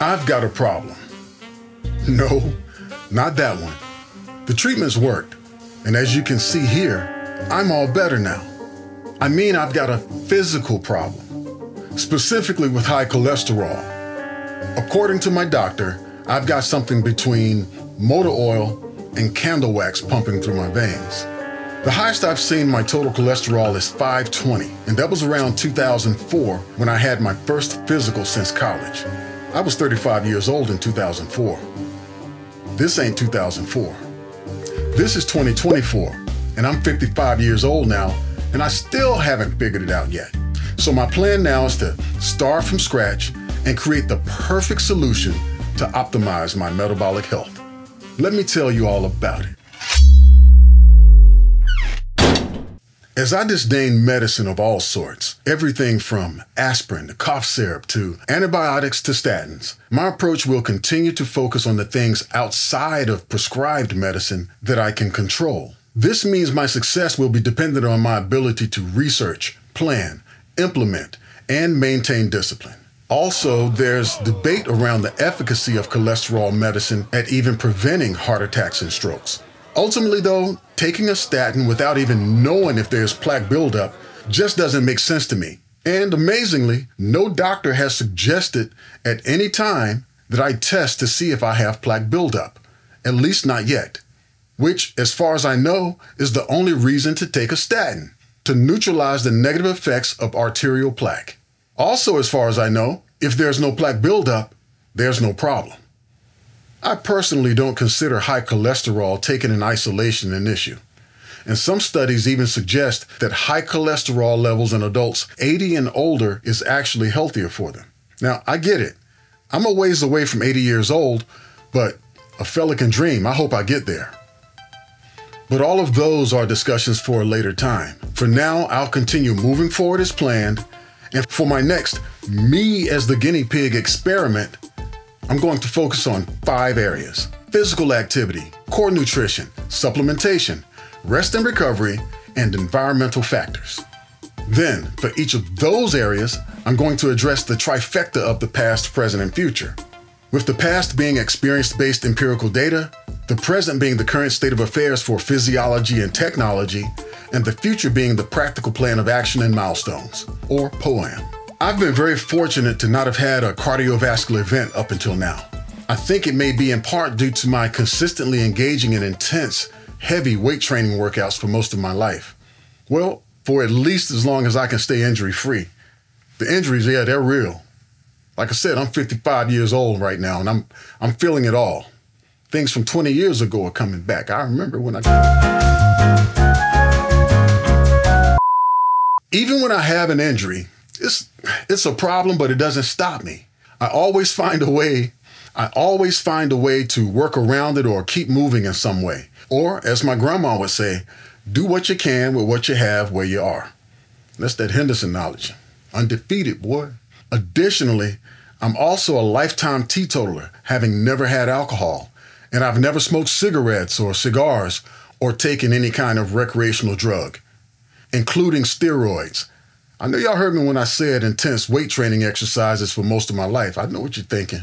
I've got a problem. No, not that one. The treatments worked, and as you can see here, I'm all better now. I mean, I've got a physical problem, specifically with high cholesterol. According to my doctor, I've got something between motor oil and candle wax pumping through my veins. The highest I've seen my total cholesterol is 520, and that was around 2004 when I had my first physical since college. I was 35 years old in 2004. This ain't 2004. This is 2024, and I'm 55 years old now, and I still haven't figured it out yet. So my plan now is to start from scratch and create the perfect solution to optimize my metabolic health. Let me tell you all about it. As I disdain medicine of all sorts, everything from aspirin to cough syrup to antibiotics to statins, my approach will continue to focus on the things outside of prescribed medicine that I can control. This means my success will be dependent on my ability to research, plan, implement, and maintain discipline. Also, there's debate around the efficacy of cholesterol medicine at even preventing heart attacks and strokes. Ultimately, though, taking a statin without even knowing if there's plaque buildup just doesn't make sense to me. And amazingly, no doctor has suggested at any time that I test to see if I have plaque buildup, at least not yet, which, as far as I know, is the only reason to take a statin to neutralize the negative effects of arterial plaque. Also, as far as I know, if there's no plaque buildup, there's no problem. I personally don't consider high cholesterol taken in isolation an issue. And some studies even suggest that high cholesterol levels in adults 80 and older is actually healthier for them. Now, I get it. I'm a ways away from 80 years old, but a fella can dream. I hope I get there. But all of those are discussions for a later time. For now, I'll continue moving forward as planned. And for my next me as the guinea pig experiment, I'm going to focus on five areas physical activity, core nutrition, supplementation, rest and recovery, and environmental factors. Then, for each of those areas, I'm going to address the trifecta of the past, present, and future. With the past being experience based empirical data, the present being the current state of affairs for physiology and technology, and the future being the practical plan of action and milestones, or POAM. I've been very fortunate to not have had a cardiovascular event up until now. I think it may be in part due to my consistently engaging in intense, heavy weight training workouts for most of my life. Well, for at least as long as I can stay injury free. The injuries, yeah, they're real. Like I said, I'm 55 years old right now and I'm I'm feeling it all. Things from 20 years ago are coming back. I remember when I Even when I have an injury, it's it's a problem, but it doesn't stop me. I always find a way. I always find a way to work around it or keep moving in some way. Or, as my grandma would say, do what you can with what you have where you are. That's that Henderson knowledge. Undefeated, boy. Additionally, I'm also a lifetime teetotaler, having never had alcohol, and I've never smoked cigarettes or cigars or taken any kind of recreational drug, including steroids, I know y'all heard me when I said intense weight training exercises for most of my life. I know what you're thinking.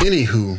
Anywho,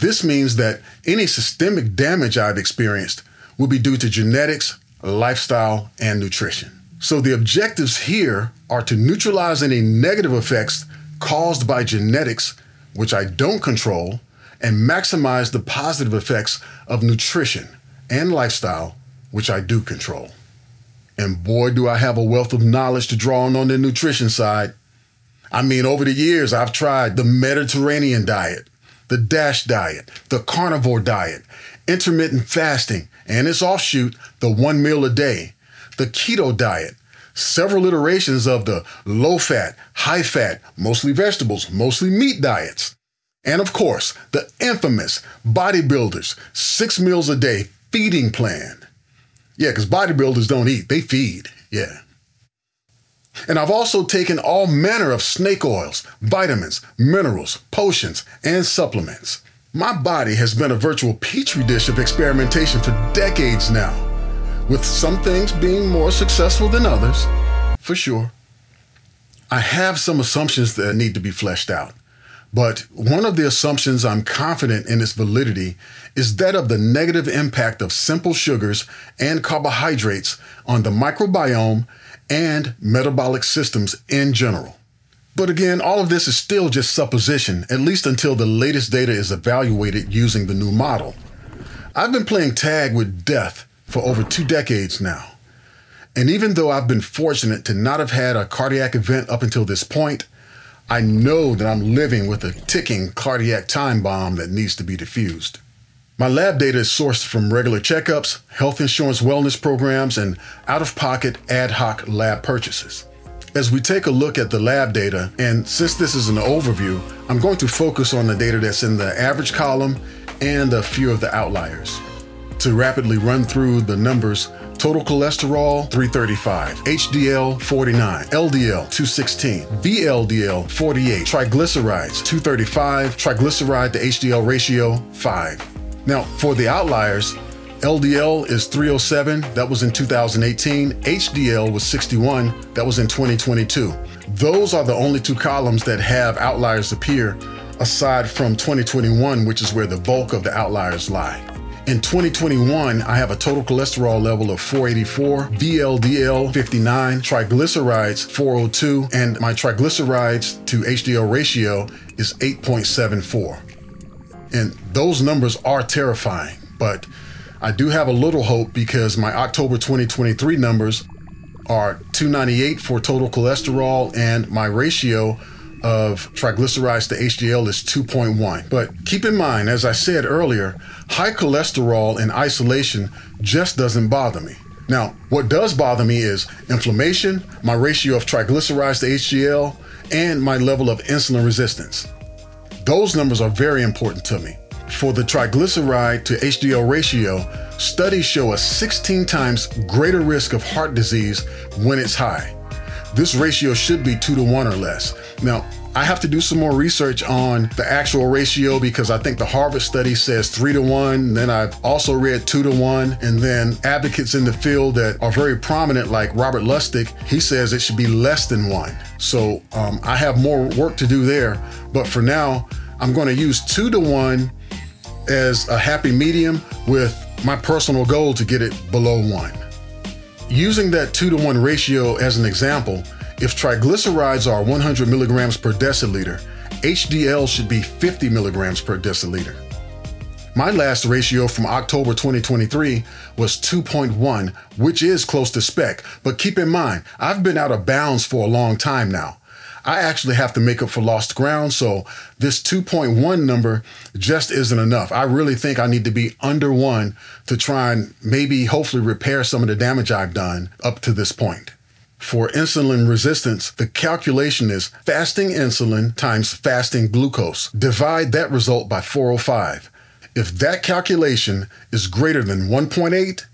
this means that any systemic damage I've experienced will be due to genetics, lifestyle, and nutrition. So the objectives here are to neutralize any negative effects caused by genetics which I don't control, and maximize the positive effects of nutrition and lifestyle, which I do control. And boy, do I have a wealth of knowledge to draw on on the nutrition side. I mean, over the years, I've tried the Mediterranean diet, the DASH diet, the carnivore diet, intermittent fasting, and its offshoot, the one meal a day, the keto diet, several iterations of the low fat, high fat, mostly vegetables, mostly meat diets. And of course, the infamous bodybuilders six meals a day feeding plan. Yeah, because bodybuilders don't eat, they feed. Yeah. And I've also taken all manner of snake oils, vitamins, minerals, potions, and supplements. My body has been a virtual petri dish of experimentation for decades now, with some things being more successful than others, for sure. I have some assumptions that need to be fleshed out. But one of the assumptions I'm confident in its validity is that of the negative impact of simple sugars and carbohydrates on the microbiome and metabolic systems in general. But again, all of this is still just supposition, at least until the latest data is evaluated using the new model. I've been playing tag with death for over two decades now. And even though I've been fortunate to not have had a cardiac event up until this point, I know that I'm living with a ticking cardiac time bomb that needs to be diffused. My lab data is sourced from regular checkups, health insurance wellness programs, and out of pocket ad hoc lab purchases. As we take a look at the lab data, and since this is an overview, I'm going to focus on the data that's in the average column and a few of the outliers. To rapidly run through the numbers, total cholesterol 335, HDL 49, LDL 216, VLDL 48, triglycerides 235, triglyceride to HDL ratio 5. Now, for the outliers, LDL is 307, that was in 2018. HDL was 61, that was in 2022. Those are the only two columns that have outliers appear, aside from 2021, which is where the bulk of the outliers lie. In 2021, I have a total cholesterol level of 484, VLDL 59, triglycerides 402, and my triglycerides to HDL ratio is 8.74. And those numbers are terrifying, but I do have a little hope because my October 2023 numbers are 298 for total cholesterol and my ratio of triglycerides to HDL is 2.1. But keep in mind, as I said earlier, high cholesterol in isolation just doesn't bother me. Now, what does bother me is inflammation, my ratio of triglycerides to HDL, and my level of insulin resistance. Those numbers are very important to me. For the triglyceride to HDL ratio, studies show a 16 times greater risk of heart disease when it's high. This ratio should be 2 to 1 or less. Now, I have to do some more research on the actual ratio because I think the Harvard study says 3 to 1. Then I've also read 2 to 1. And then advocates in the field that are very prominent, like Robert Lustig, he says it should be less than 1. So um, I have more work to do there. But for now, I'm going to use 2 to 1 as a happy medium with my personal goal to get it below one. Using that two to one ratio as an example, if triglycerides are 100 milligrams per deciliter, HDL should be 50 milligrams per deciliter. My last ratio from October 2023 was 2.1, which is close to spec, but keep in mind, I've been out of bounds for a long time now. I actually have to make up for lost ground. So this 2.1 number just isn't enough. I really think I need to be under one to try and maybe hopefully repair some of the damage I've done up to this point. For insulin resistance, the calculation is fasting insulin times fasting glucose. Divide that result by 405. If that calculation is greater than 1.8,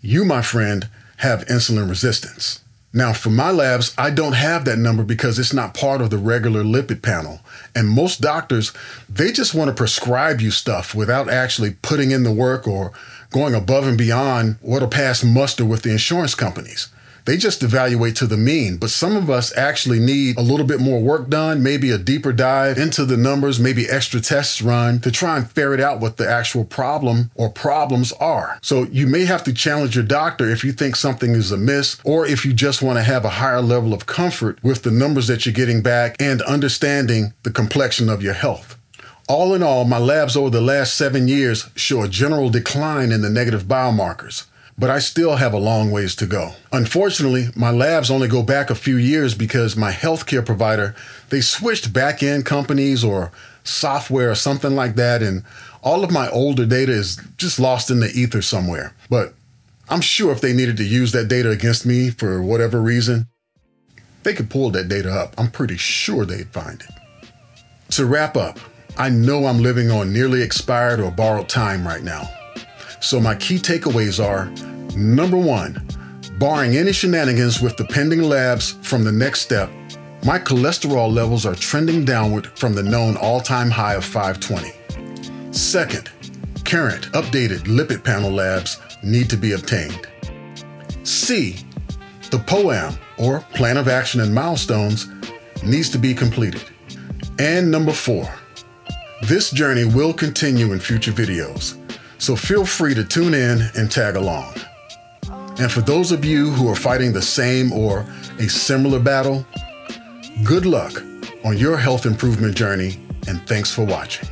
you, my friend, have insulin resistance. Now, for my labs, I don't have that number because it's not part of the regular lipid panel. And most doctors, they just want to prescribe you stuff without actually putting in the work or going above and beyond what'll pass muster with the insurance companies. They just evaluate to the mean, but some of us actually need a little bit more work done, maybe a deeper dive into the numbers, maybe extra tests run to try and ferret out what the actual problem or problems are. So you may have to challenge your doctor if you think something is amiss, or if you just want to have a higher level of comfort with the numbers that you're getting back and understanding the complexion of your health. All in all, my labs over the last seven years show a general decline in the negative biomarkers but I still have a long ways to go. Unfortunately, my labs only go back a few years because my healthcare provider, they switched back end companies or software or something like that, and all of my older data is just lost in the ether somewhere. But I'm sure if they needed to use that data against me for whatever reason, they could pull that data up. I'm pretty sure they'd find it. To wrap up, I know I'm living on nearly expired or borrowed time right now. So, my key takeaways are Number one, barring any shenanigans with the pending labs from the next step, my cholesterol levels are trending downward from the known all time high of 520. Second, current updated lipid panel labs need to be obtained. C, the POAM, or Plan of Action and Milestones, needs to be completed. And number four, this journey will continue in future videos, so feel free to tune in and tag along. And for those of you who are fighting the same or a similar battle, good luck on your health improvement journey, and thanks for watching.